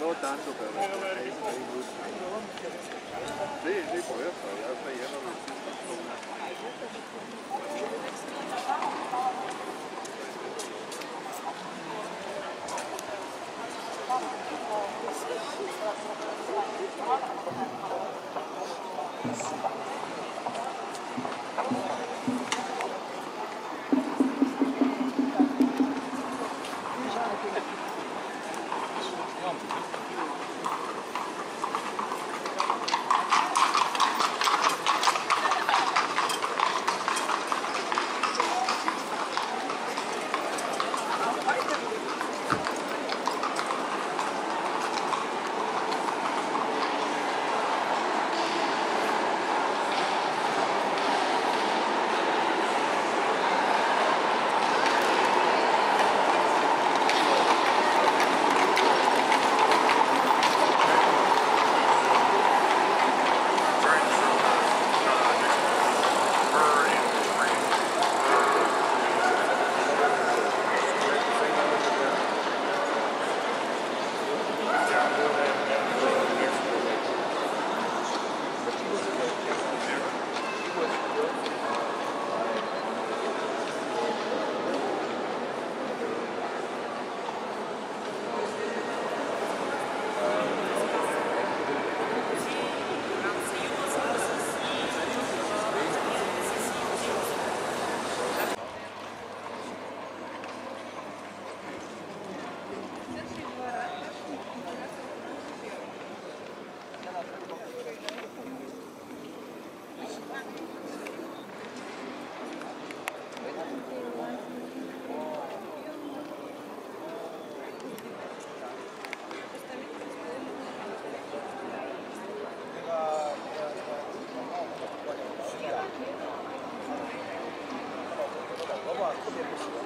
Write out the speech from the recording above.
No tanto, pero ahí, ahí gusta. Sí, sí, por eso, ya está lleno de Thank Thank you. Спасибо.